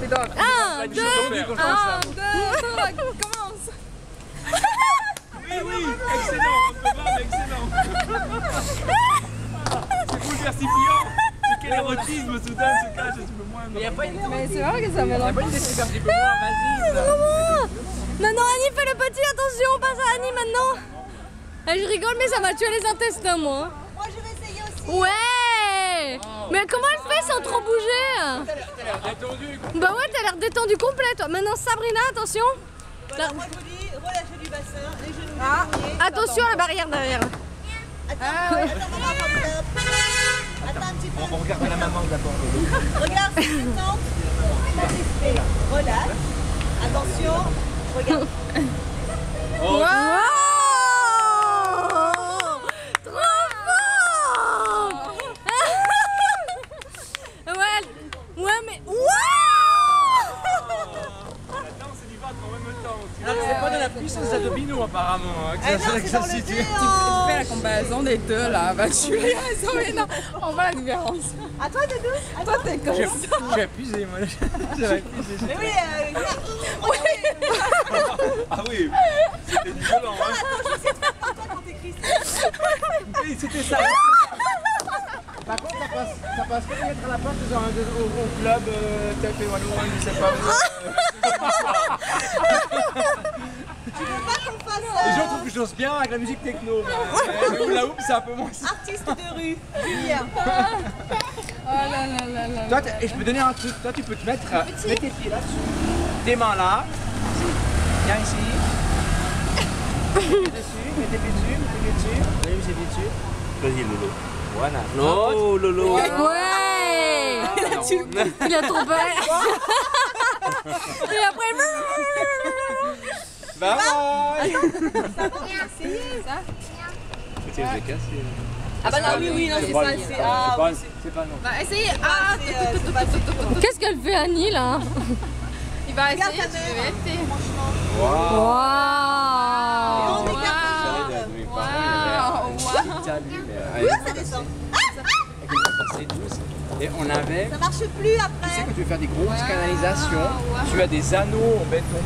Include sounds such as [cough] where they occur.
C'est donc. Un, deux, Un, deux, trois, commence. Oui, oui, excellent, on peut voir, mais excellent. [laughs] C'est bouleversifiant. Quel érotisme soudain se cache un petit peu moins. Il n'y a pas une Mais c'est vrai que ça mélange. pas une description un petit peu moins, vas-y. Non, non, Annie, fais le petit, attention, on passe à Annie maintenant. Eh, je rigole, mais ça m'a tué les intestins, moi. Moi, je vais essayer aussi. Ouais Mais comment elle fait sans trop bouger Détendu. Bah ouais, t'as l'air détendu complet, toi. Maintenant, Sabrina, attention. Voilà, moi, je vous dis, relâchez du bassin, les genoux Ah. Attention à la barrière derrière. Attends, attends, attends, attends, attends un petit peu. On va regarder la maman d'abord. Regarde, c'est. Attention. Regarde. Oh, Wow Trop fort Ouais, mais... Wow La danse et du ventre en même temps. aussi. C'est pas de la puissance d'Adobino apparemment. hein, que Eh ça- non, que c'est ça le situe. déhanche. Tu fais la comparaison des deux là. Bah, tu as raison, mais non. On voit la différence. À toi, Doudou. À Toi, t'es comme J'ai ça. j'ai abusé, moi. [laughs] J'ai abusé. Mais oui, euh, [laughs] Ah oui, c'était du violent. Hein. attends, je comme toi quand ça. Oui, c'était ça. [laughs] Ça passe, ça passe peut-être à la place dans un, au, au club euh, One je sais pas où. Tu veux pas qu'on fasse Les gens euh, trouvent que je danse bien avec la musique techno. Mais, mais la houppe, c'est un peu moins ça. artiste de rue Julien. Oh là là là là. Toi, et je peux donner un truc. Toi, tu peux te mettre, euh, mets tes pieds là-dessus. Tes mains là. Viens ici. Mets tes pieds dessus, mets tes pieds dessus, mets tes pieds dessus. Vu ses pieds dessus Vas-y, Lolo. Voilà. Oh, Lolo. Ouais Il a trop peur. [laughs] Et après... [laughs] Bye bye. Ah bah non, oui, oui, non, c'est ça. c'est- Ah, c'est C'est pas non. Va essayer. Ah, c'est, euh, Qu'est-ce qu'elle fait Annie là? Il va essayer. Tu vérifier. Wow. Waouh On écarte les jambes. Waouh. Ça descend. Et on avait, Ça marche plus tu sais après. quand tu veux faire des grosses canalisations, tu as des anneaux en béton